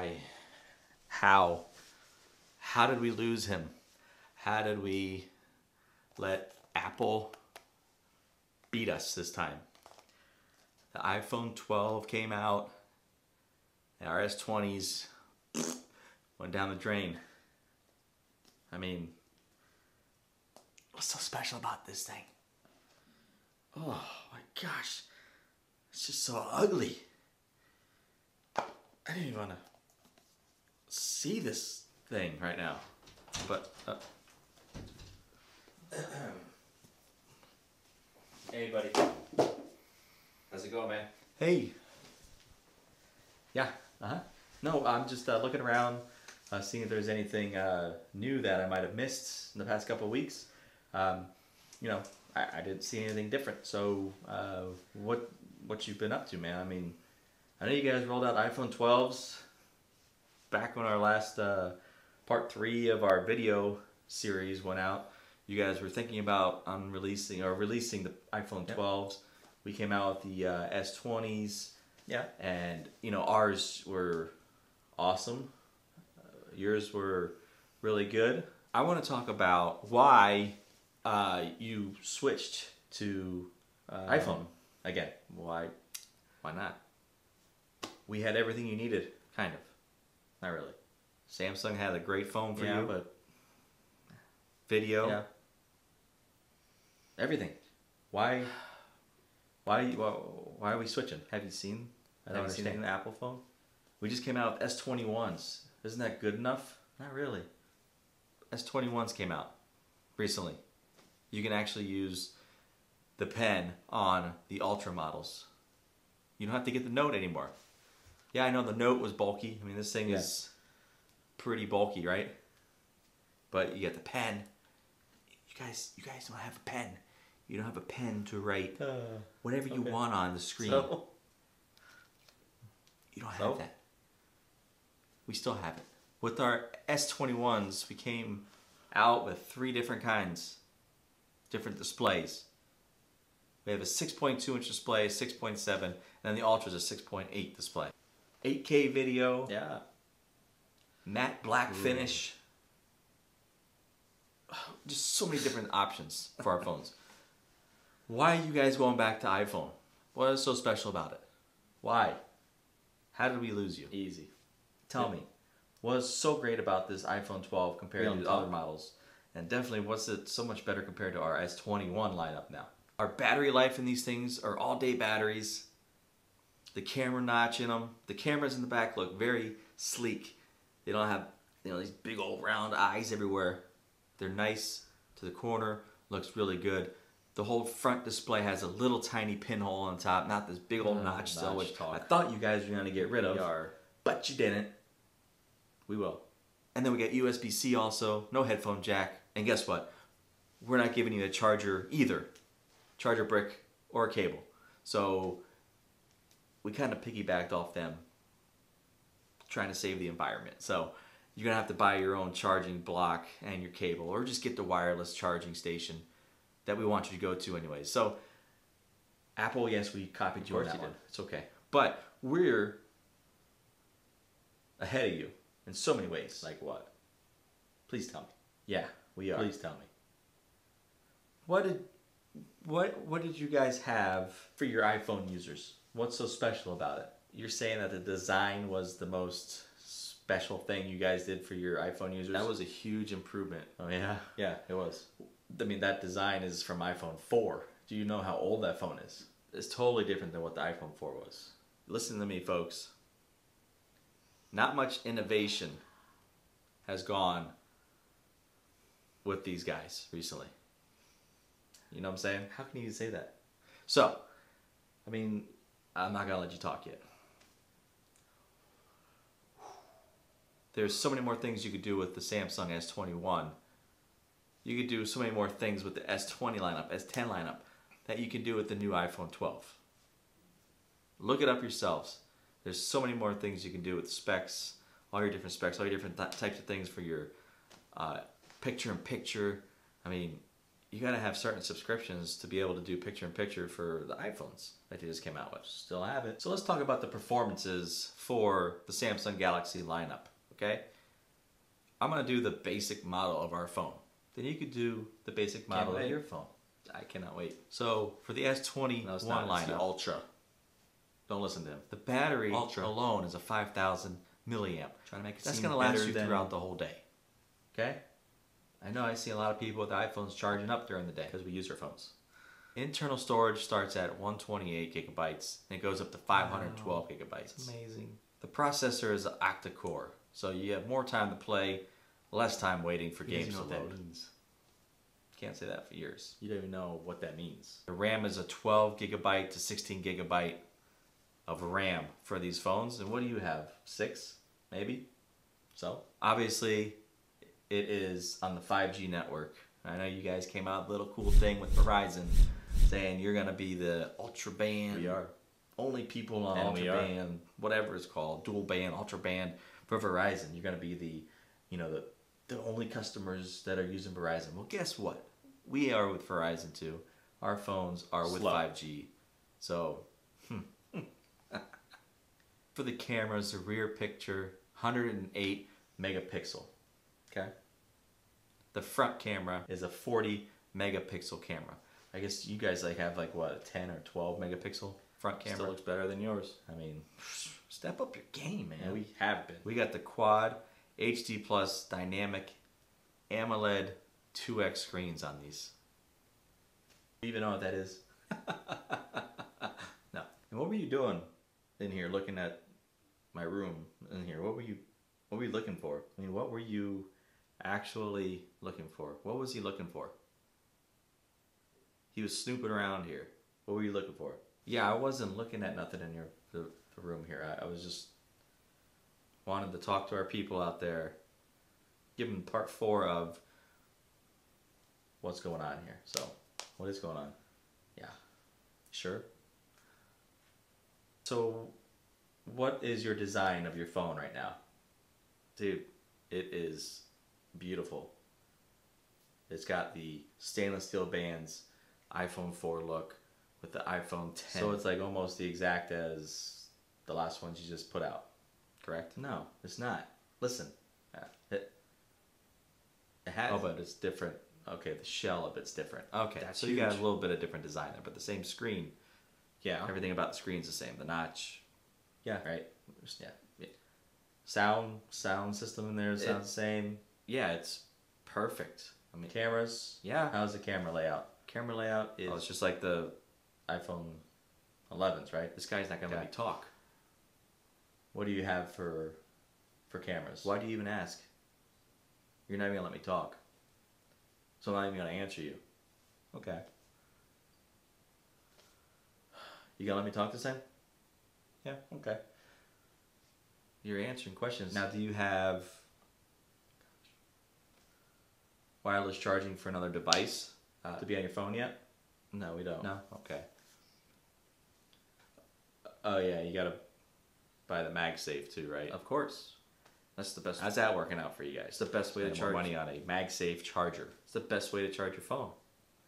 Why? How? How did we lose him? How did we let Apple beat us this time? The iPhone 12 came out, the RS20s went down the drain. I mean, what's so special about this thing? Oh my gosh, it's just so ugly. I didn't even want to see this thing right now. But, uh, Hey, buddy. How's it going, man? hey. Yeah, uh huh. No, I'm just uh, looking around, uh, seeing if there's anything uh, new that I might have missed in the past couple of weeks. Um, you know, I, I didn't see anything different. So, uh, what what you've been up to, man? I mean, I know you guys rolled out iPhone 12s back when our last uh, part three of our video series went out. You guys were thinking about unreleasing or releasing the iPhone Yep. 12s. We came out with the uh, S20s, Yeah. and you know ours were awesome. Uh, yours were really good. I want to talk about why uh, you switched to Um, iPhone again. Why? Why not? We had everything you needed, kind of. Not really. Samsung had a great phone for Yeah, you, but video, yeah. everything. Why? Why? Why, why are we switching? Have you seen? I don't have you seen the Apple phone? We just came out with S twenty ones. Isn't that good enough? Not really. S twenty ones came out recently. You can actually use the pen on the Ultra models. You don't have to get the Note anymore. Yeah, I know the Note was bulky. I mean, this thing Yeah. is pretty bulky, right? But you get the pen. You guys, you guys don't have a pen. You don't have a pen to write uh, whatever you want on the screen. So, You don't have So? that. We still have it. With our S21s, we came out with three different kinds, different displays. We have a 6.2 inch display, 6.7, and then the Ultra is a 6.8 display. 8K video, yeah. matte black finish. Just so many different options for our phones. Why are you guys going back to iPhone? What is so special about it? Why? How did we lose you? Easy. Tell Yeah. me, what's so great about this iPhone 12 compared to the other models? And definitely, what's it so much better compared to our S21 lineup now? Our battery life in these things are all day batteries. The camera notch in them, the cameras in the back look very sleek. They don't have you know these big old round eyes everywhere. They're nice to the corner, looks really good. The whole front display has a little tiny pinhole on top, not this big old Mm, notch still, notch which talk. I thought you guys were gonna get rid of We are. but you didn't. We will. And then we got USB C also, no headphone jack. And guess what? We're not giving you a charger either, charger brick or a cable. So we kind of piggybacked off them, trying to save the environment. So you're gonna have to buy your own charging block and your cable, or just get the wireless charging station that we want you to go to anyway. So Apple, yes, we copied you on that you one. did. It's okay. But we're ahead of you in so many ways. Like what? please tell me. Yeah, we are. Please tell me. What did what what did you guys have for your iPhone users? What's so special about it? You're saying that the design was the most special thing you guys did for your iPhone users? That was a huge improvement. Oh yeah. Yeah, it was. I mean that design is from iPhone 4. Do you know how old that phone is? It's totally different than what the iPhone 4 was. Listen to me folks. Not much innovation has gone with these guys recently. You know what I'm saying? How can you say that? So, I mean, I'm not gonna let you talk yet. There's so many more things you could do with the Samsung S21. You could do so many more things with the S20 lineup, S10 lineup, that you can do with the new iPhone 12. Look it up yourselves. There's so many more things you can do with specs, all your different specs, all your different types of things for your uh, picture in picture. I mean, you got to have certain subscriptions to be able to do picture in picture for the iPhones that they just came out with. Still have it. So let's talk about the performances for the Samsung Galaxy lineup, okay? I'm going to do the basic model of our phone. Then you could do the basic model of your phone. I cannot wait. So for the S21 No, it's not. It's the Ultra. Don't listen to him. the battery Ultra. alone is a 5,000 milliamp. Trying to make it That's seem going to last you than- throughout the whole day. Okay? I know I see a lot of people with iPhones charging up during the day. because we use our phones. Internal storage starts at 128 gigabytes and it goes up to 512 gigabytes. amazing. The processor is octa-core, so you have more time to play, less time waiting for games to load. Can't say that for years. You don't even know what that means. The RAM is a 12 gigabyte to 16 gigabyte of RAM for these phones. And what do you have? Six, maybe? So Obviously, it is on the 5G network. I know you guys came out with a little cool thing with Verizon saying you're going to be the ultra band. we are. Only people on And ultra band, whatever it's called, dual band, ultra band for Verizon. You're going to be the, you know, the the only customers that are using Verizon. Well, guess what? We are with Verizon too. Our phones are with Slow. 5G. So, hmm. for the cameras, the rear picture, 108 megapixel. Okay. The front camera is a 40 megapixel camera. I guess you guys like have like what, a 10 or 12 megapixel front camera? Still looks better than yours. I mean, step up your game, man. Yeah, we have been. We got the quad HD plus dynamic AMOLED 2x screens on these. Do you even know what that is? no. And what were you doing in here looking at my room in here? What were you what were you looking for? I mean, what were you actually looking for? What was he looking for? He was snooping around here. What were you looking for? Yeah, I wasn't looking at nothing in your the, the room here. I, I was just wanted to talk to our people out there, give them part four of what's going on here. So, what is going on? Yeah, sure. So, what is your design of your phone right now? Dude, it is beautiful. It's got the stainless steel bands, iPhone 4 look with the iPhone 10. So it's like almost the exact as the last ones you just put out, correct? No, it's not. Listen, uh, it, it has. Oh, but it's different. Okay, the shell of it's different. Okay, That's so you got a little bit of different design there, but the same screen. Yeah. Everything about the screen's the same. The notch, Yeah. right? Yeah. yeah. Sound sound system in there sounds the same. Yeah, it's perfect. I mean, cameras. Yeah. How's the camera layout? Camera layout is. Oh, it's just like the iPhone 11s, right? This guy's not gonna let me talk. What do you have for for cameras? Why do you even ask? You're not even gonna let me talk. So I'm not even gonna answer you. Okay. You gonna let me talk this time? Yeah, okay. You're answering questions. Now, do you have wireless charging for another device uh, to be on your phone yet? No, we don't. No, okay. Oh yeah, you gotta buy the MagSafe too, right? Of course. That's the best. How's that working out for you guys? It's the best way to charge money on a MagSafe charger. It's the best way to charge your phone.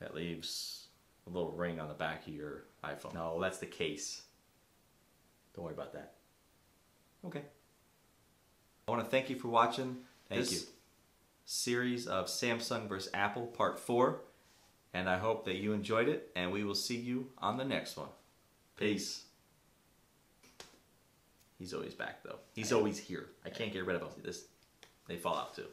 That leaves a little ring on the back of your iPhone. No, that's the case. Don't worry about that. Okay. I want to thank you for watching Thank this you. Series of Samsung vs. Apple Part 4. And I hope that you enjoyed it, and we will see you on the next one. Peace. He's always back, though. He's always here. I can't get rid of him. This, they fall out too.